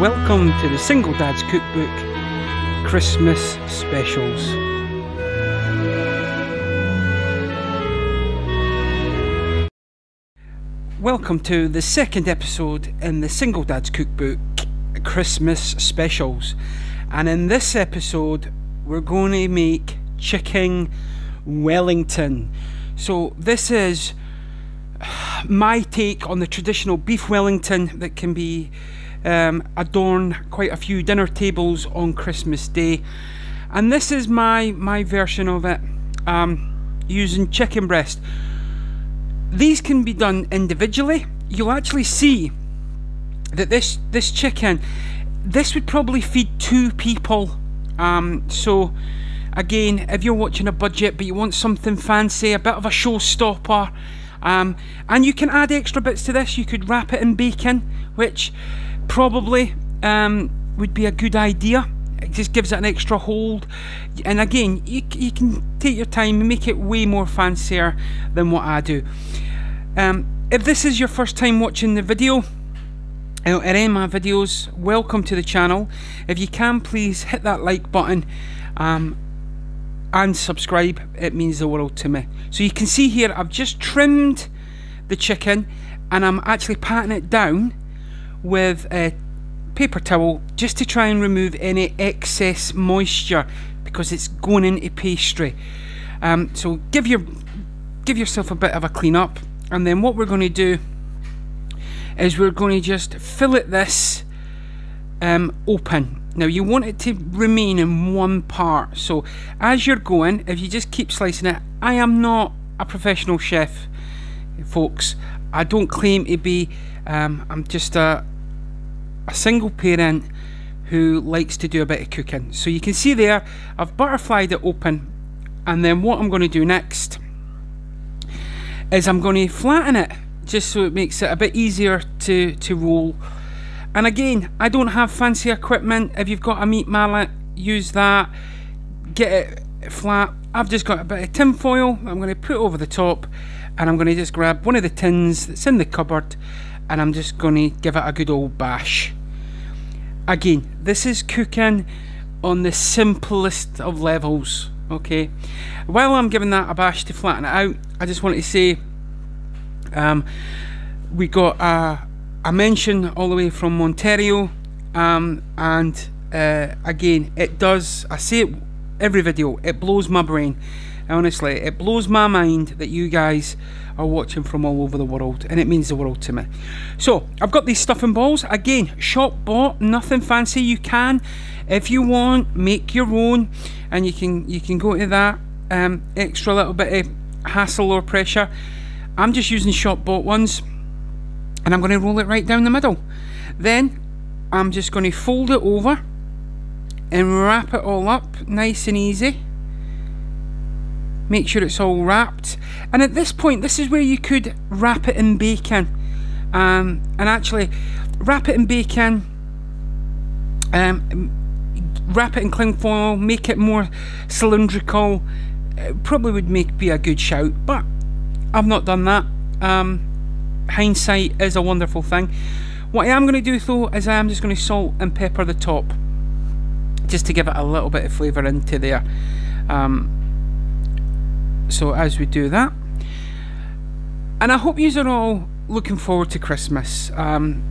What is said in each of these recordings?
Welcome to the Single Dad's Cookbook Christmas Specials. Welcome to the second episode in the Single Dad's Cookbook Christmas Specials. And in this episode, we're going to make chicken Wellington. So, this is my take on the traditional beef Wellington that can be um, adorn quite a few dinner tables on Christmas Day. And this is my my version of it um, using chicken breast. These can be done individually. You'll actually see that this this chicken, this would probably feed two people. Um, so again, if you're watching a budget but you want something fancy, a bit of a showstopper, um, and you can add extra bits to this. You could wrap it in bacon, which probably um, would be a good idea. It just gives it an extra hold. And again, you, you can take your time and make it way more fancier than what I do. Um, if this is your first time watching the video, or any of my videos, welcome to the channel. If you can, please hit that like button um, and subscribe. It means the world to me. So you can see here, I've just trimmed the chicken and I'm actually patting it down with a paper towel just to try and remove any excess moisture because it's going into pastry. Um, so give your give yourself a bit of a clean up and then what we're going to do is we're going to just fillet this um, open. Now you want it to remain in one part so as you're going if you just keep slicing it I am not a professional chef folks I don't claim to be um, I'm just a a single parent who likes to do a bit of cooking. So you can see there, I've butterflied it open and then what I'm going to do next is I'm going to flatten it just so it makes it a bit easier to, to roll. And again, I don't have fancy equipment. If you've got a meat mallet, use that. Get it flat. I've just got a bit of tin foil I'm going to put over the top and I'm going to just grab one of the tins that's in the cupboard and I'm just going to give it a good old bash. Again, this is cooking on the simplest of levels, okay? While I'm giving that a bash to flatten it out, I just want to say um, we got a, a mention all the way from Ontario, um, and uh, again, it does, I say it every video, it blows my brain. Honestly, it blows my mind that you guys are watching from all over the world and it means the world to me. So I've got these stuffing balls again shop bought nothing fancy you can if you want make your own and you can you can go to that um, extra little bit of hassle or pressure. I'm just using shop bought ones and I'm going to roll it right down the middle. Then I'm just going to fold it over and wrap it all up nice and easy make sure it's all wrapped. And at this point this is where you could wrap it in bacon. Um, and actually wrap it in bacon um, wrap it in cling foil make it more cylindrical. It probably would make be a good shout but I've not done that. Um, hindsight is a wonderful thing. What I am going to do though is I am just going to salt and pepper the top just to give it a little bit of flavour into there. Um, so as we do that and I hope you are all looking forward to Christmas. Um,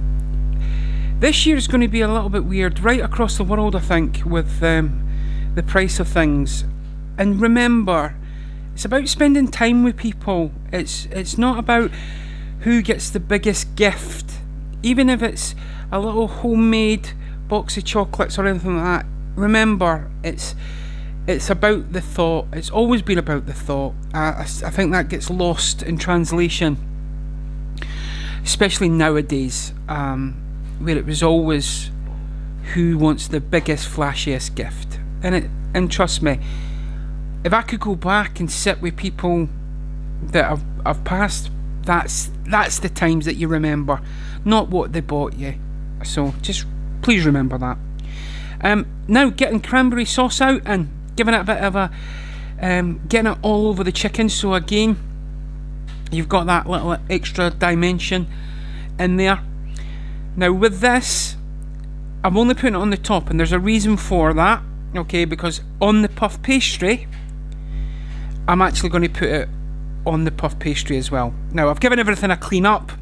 this year is going to be a little bit weird right across the world I think with um, the price of things. And remember it's about spending time with people. It's it's not about who gets the biggest gift. Even if it's a little homemade box of chocolates or anything like that remember it's it's about the thought. It's always been about the thought. I, I think that gets lost in translation, especially nowadays, um, where it was always who wants the biggest, flashiest gift. And it, and trust me, if I could go back and sit with people that I've, I've passed, that's that's the times that you remember, not what they bought you. So just please remember that. Um, now getting cranberry sauce out and giving it a bit of a um, getting it all over the chicken so again you've got that little extra dimension in there now with this I'm only putting it on the top, and there's a reason for that, okay? Because on the puff pastry, I'm actually going to put it on the puff pastry as well. Now, I've given everything a clean up,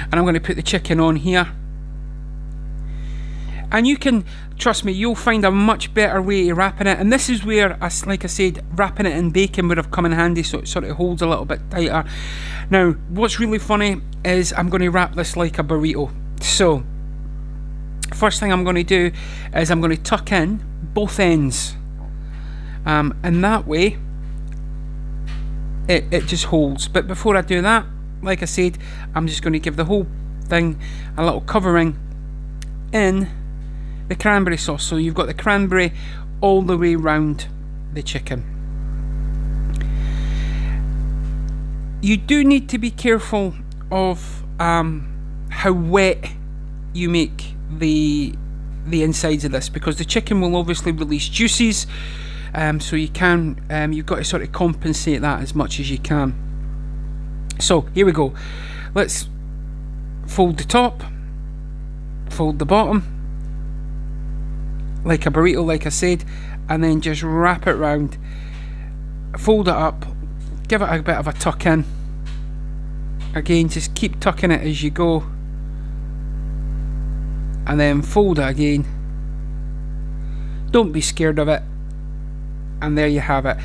and I'm going to put the chicken on here. And you can, trust me, you'll find a much better way to wrapping it. And this is where, like I said, wrapping it in bacon would have come in handy so it sort of holds a little bit tighter. Now, what's really funny is I'm going to wrap this like a burrito. So, first thing I'm going to do is I'm going to tuck in both ends. Um, and that way, it, it just holds. But before I do that, like I said, I'm just going to give the whole thing a little covering in the cranberry sauce. So you've got the cranberry all the way round the chicken. You do need to be careful of um, how wet you make the the insides of this because the chicken will obviously release juices um, so you can um, you've got to sort of compensate that as much as you can so here we go let's fold the top fold the bottom like a burrito like I said and then just wrap it round. Fold it up. Give it a bit of a tuck in. Again just keep tucking it as you go. And then fold it again. Don't be scared of it. And there you have it.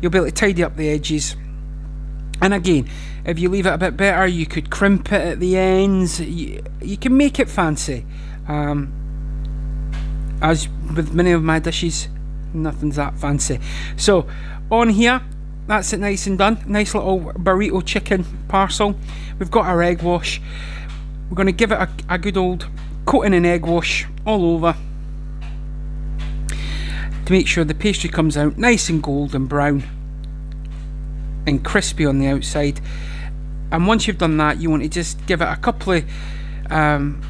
You'll be able to tidy up the edges. And again if you leave it a bit better you could crimp it at the ends. You, you can make it fancy. Um, as with many of my dishes. Nothing's that fancy. So on here that's it nice and done. Nice little burrito chicken parcel. We've got our egg wash. We're going to give it a, a good old coating in egg wash all over to make sure the pastry comes out nice and golden brown and crispy on the outside. And once you've done that you want to just give it a couple of um,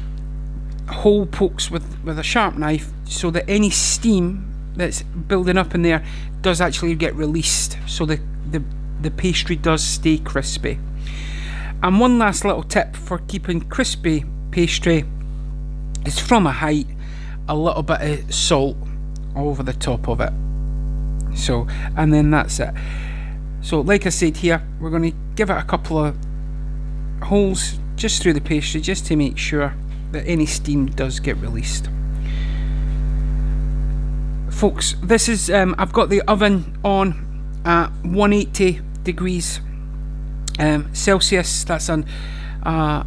hole pokes with, with a sharp knife so that any steam that's building up in there does actually get released. So the, the, the pastry does stay crispy. And one last little tip for keeping crispy pastry is from a height a little bit of salt over the top of it. So and then that's it. So like I said here we're going to give it a couple of holes just through the pastry just to make sure that any steam does get released. Folks this is um, I've got the oven on at 180 degrees um, Celsius. That's an uh,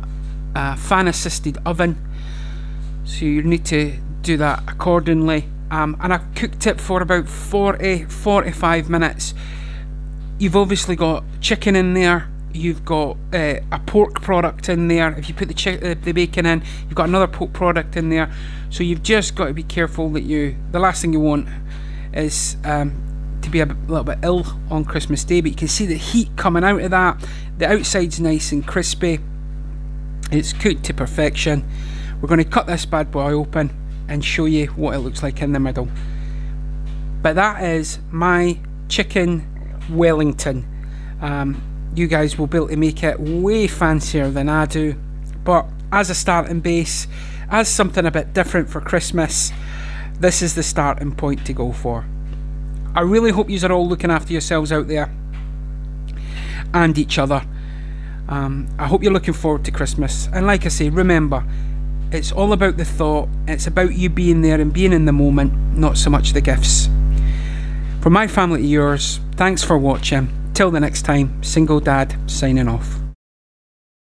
fan assisted oven. So you need to do that accordingly. Um, and I've cooked it for about 40 45 minutes. You've obviously got chicken in there you've got uh, a pork product in there. If you put the, uh, the bacon in you've got another pork product in there. So you've just got to be careful that you the last thing you want is um, to be a little bit ill on Christmas Day but you can see the heat coming out of that. The outside's nice and crispy. It's cooked to perfection. We're going to cut this bad boy open and show you what it looks like in the middle. But that is my chicken Wellington. Um, you guys will be able to make it way fancier than I do. But as a starting base, as something a bit different for Christmas, this is the starting point to go for. I really hope you are all looking after yourselves out there and each other. Um, I hope you're looking forward to Christmas. And like I say, remember, it's all about the thought, it's about you being there and being in the moment, not so much the gifts. From my family to yours, thanks for watching. Till the next time, Single Dad signing off.